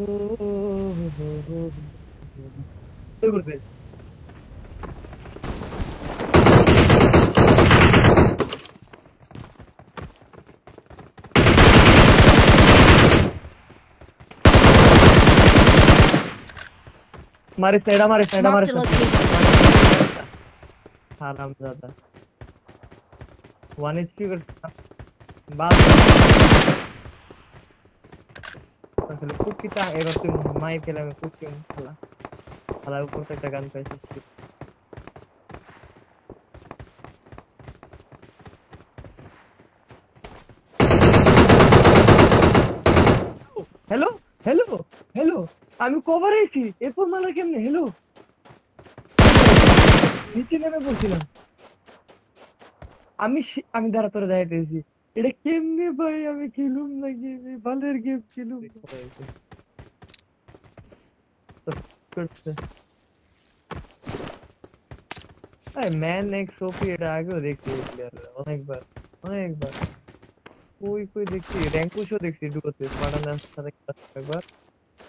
मारे बिल्कुल हमारे साइड हमारे साइड हमारे ज़्यादा वन एच कर बात আসলে কুকিটা এবার তুই মাই পেলে আমি কুকি খেলা খেলার উপর একটা গান পাইছি হ্যালো হ্যালো হ্যালো আমি কভার আইছি এরপর মালা কেমনে হ্যালো নিচে নেমে বলছিলাম আমি সে- আমি দাঁড়া তোরা যাইতেছি এটা কেমনে ভাই আমি খেলুম না গেম বালের গেম খেলুম ম্যান এক্স ওপি এটা আগেও দেখছি এই player রা, অনেকবার অনেকবার কই কই দেখছি র্যাঙ্কুশও দেখছি ডুবোতে স্পার্টানের সাথে খেলা একবার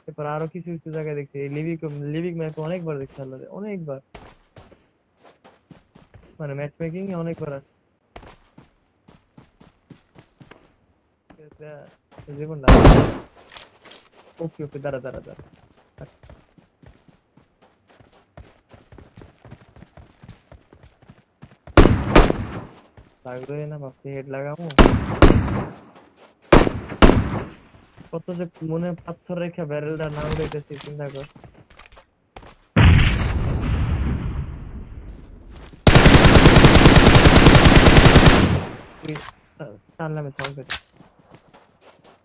এরপর আরো কিছু কিছু জায়গায় দেখছি এই লিভিক লিভিক ম্যাপে অনেকবার দেখছি আল্লাহ অনেকবার মানে ম্যাচ মেকিং অনেকবার আছে এটা জীবন না ওকে ওকে দাঁড়া দাঁড়া দাঁড়া লাগবে না ভাবছি হেড লাগাবো কত যে মনে পাথর রেখে ব্যারেলটা না উড়াইতেছি চিন্তা কর তুই টা- টানলামে সাউন্ড পেতে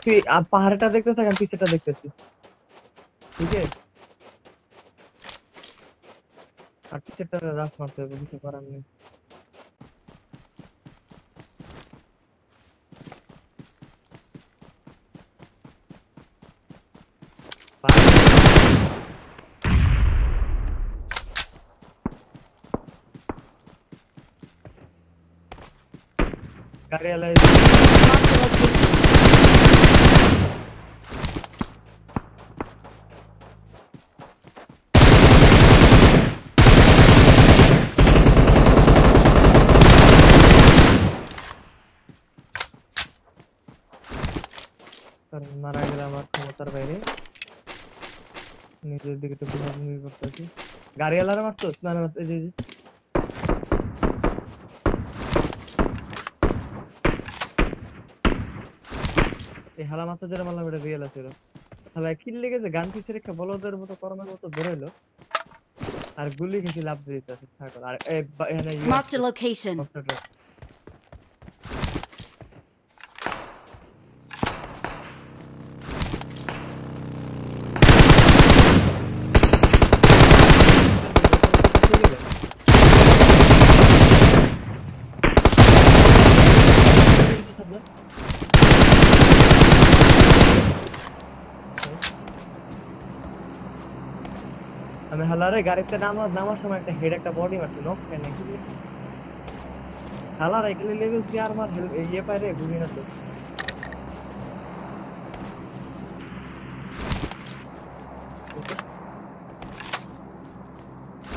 তুই আ- পাহাড়টা দেখতে থাক আমি পিছেটা দেখতেছি ঠিক আছে আর পিছেরটা রাস মারতে হবে কিছু করার নেই গাড়ি আলাই ওদের দিকে তো ঘুমাঘুমি করতেছি গাড়িওয়ালারা মারতো না না এই যে এই হালা মাথা যারা মারলাম এটা রিয়েল আছে ওরা তাহলে কিল লেগেছে গান পিছিয়ে রেখে বলদের মতো করমের মতো বেরোলো আর গুলি খেয়েছি লাভ দিয়ে আছে আর এখানে মার্ক দ্য লোকেশন আছে, location. কম্পিউটার। আমি হালারে গাড়িতে নামার নামার সময় একটা হেড একটা বডি মারছি নক খাই নাকি হালার এখানে লেভেল কি আর মার হেল- ইয়ে পায় রে ঘুরি না তো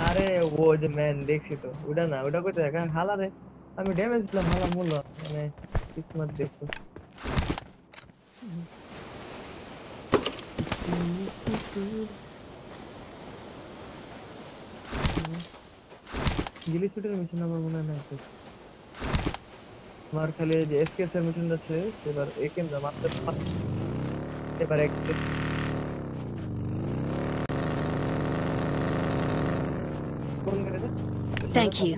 আরে ও যে ম্যান দেখছি তো ওটা না ওটা কইতে দেখ হালারে আমি ড্যামেজ দিলাম হালা মূল্য মানে কিসমত দেখতো গিলি শুটের মিশন আমার মনে হয় না আছে। আমার খালি যে এসকেএস এর মিশন আছে এবার একেম যা মারতে এবার এক? Thank you.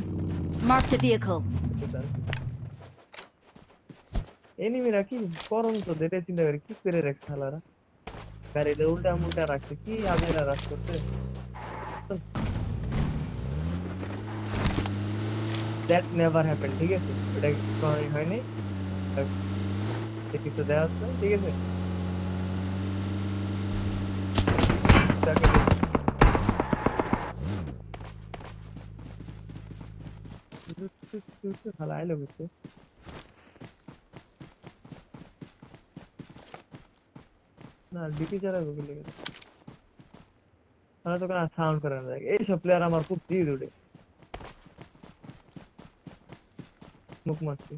Marked a vehicle. এনিমিরা কি করম তো যেটা চিন্তা করে কি করে রেখে খেলারা গাড়িটা উল্টা মুল্টা রাখছে কি আবেরা রাজ করছে দ্যাট নেভার হ্যাপেন ঠিক আছে? এটা কখনোই হয়নি? কিছু দেওয়া আছে, ঠিক আছে? না ডিপি তো সাউন্ড করে না এইসব প্লেয়ার আমার খুব দিয়ে উঠে स्मोक मत की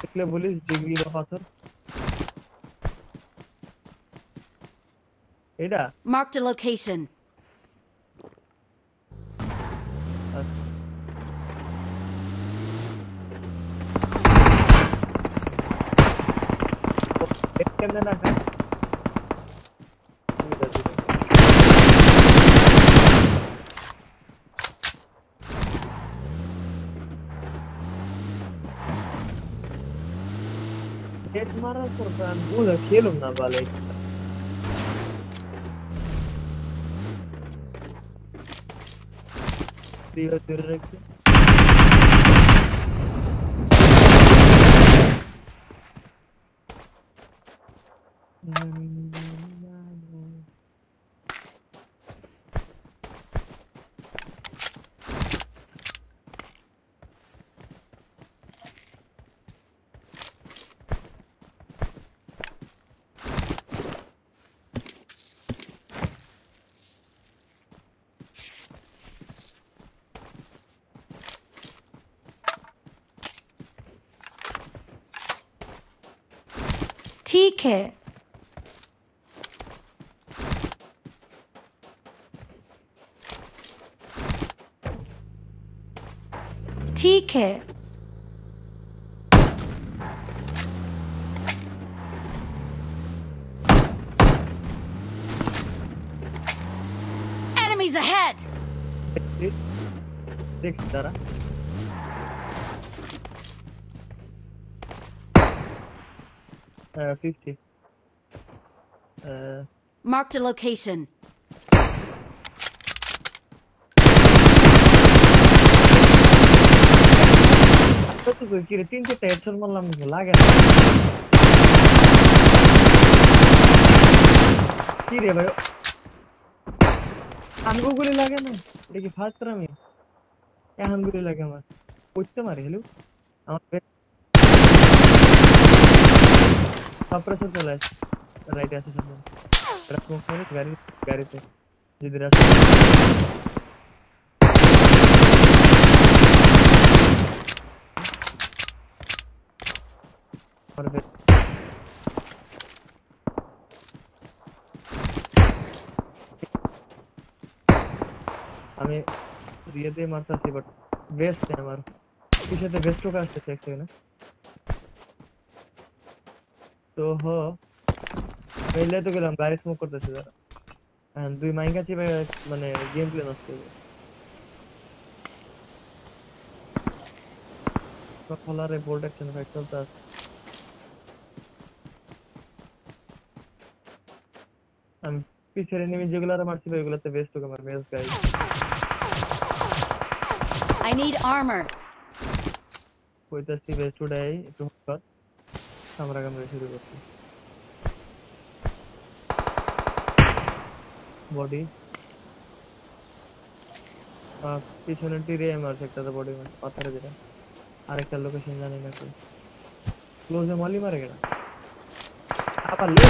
कितने पुलिस जिगरी रहा था। एडा मार्क द लोकेशन एक के अंदर ना है Ez marrazortan gula kielumna balek. Diyor direkt. Hmm. ठीक है ठीक है Enemies ahead! Six, Dara. Uh, 50. Uh... Marked a location. तीन के टेंशन मला भुला गया की रे भाई हमको गोली लगे ना देखिए फास्ट रहा मैं क्या हमको गोली लगे मैं पूछते मारे हेलो हमारे सप्रेसर चला है राइट ऐसे चल रहा है ट्रक स्मोक में गाड़ी गाड़ी पे जिधर है और फिर हमें रियते मारता से बट वेस्ट है हमारा किसी से वेस्टो का से चेक करना তো হ মেলে তো গেলাম গাড়ি স্মোক করতেছে তারা হ্যাঁ দুই মাইকা চিপে মানে গেম প্লে নষ্ট হবে খোলারে বোল্ট অ্যাকশন ফাইট চলতে আছে আমি পিছের এনিমি যেগুলো আর মারছি ভাই ওগুলোতে বেস্ট হোক আমার mace guy I need armor. কইতাছি বেস্ট উঠাই একটু কর আমরা কামড়ে শুরু করছি বডি পিছনে টিরে মারছে একটা তো বডি পাথরে যেটা আরেকটা লোকেশন জানি না কই ক্লোজে মলি মারে গেলা আবার লে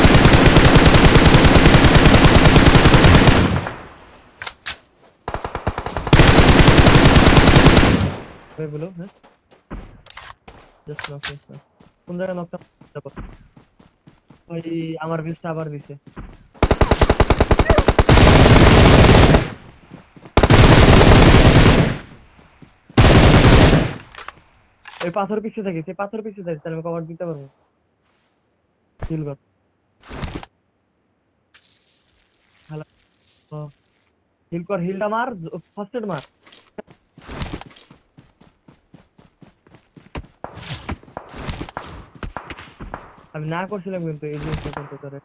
ভাই বলো হ্যাঁ জাস্ট নক জাস্ট নক কোন জায়গায় ওই আমার আবার দিছে। পাথর থাকি, সেই পাথর পিছু থাকি, তাহলে আমি কভার দিতে পারব। হিল কর হিল কর হিলটা মার ফার্স্ট এড মার। আমি না করছিলাম কিন্তু এই জিনিসটা করতে করে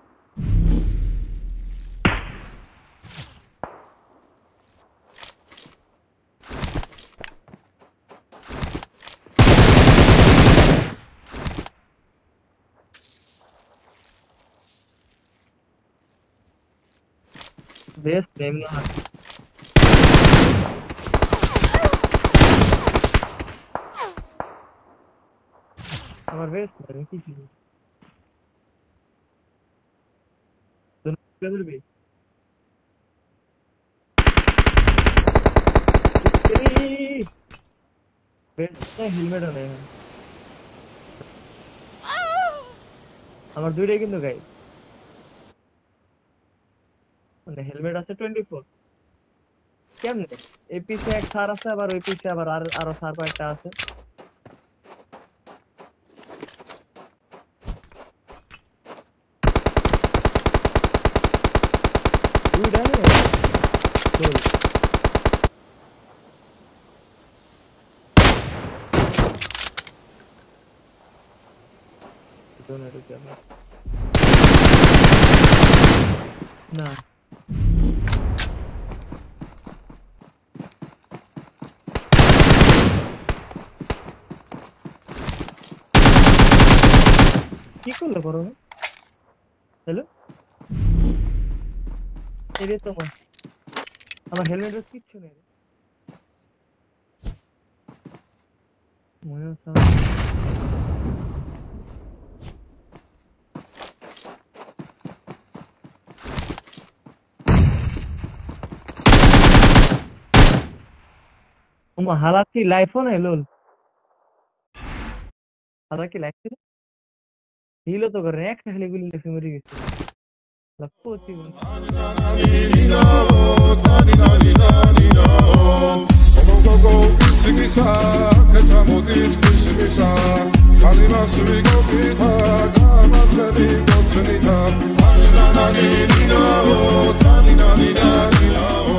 বেশ নেম না আমার বেশ নেম কি ছিল ধরবি হেলমেট নেই আমার দুইটাই কিন্তু গাই মানে হেলমেট আছে টোয়েন্টি ফোর কেমনে এই পিছে এক সার আছে আবার ওই পিছে আবার আর আরো সার কয়েকটা আছে Don't know the না কি করলো করো হ্যালো এরে তোমার আমার হেলমেট কিচ্ছু নেই রে। মনে হচ্ছে তোমার হালাত কি লাইফ নে লোল হালাত কি লাইফ ছিল হিলো তো করে একটা খালি গুলি লেখে মরে গেছে লাপোতি Go go go, sigisa, keta modit sigisa. Tali masuri go kita, gama tani go tani ta. Tani na na ni na, tani na ni na ni na.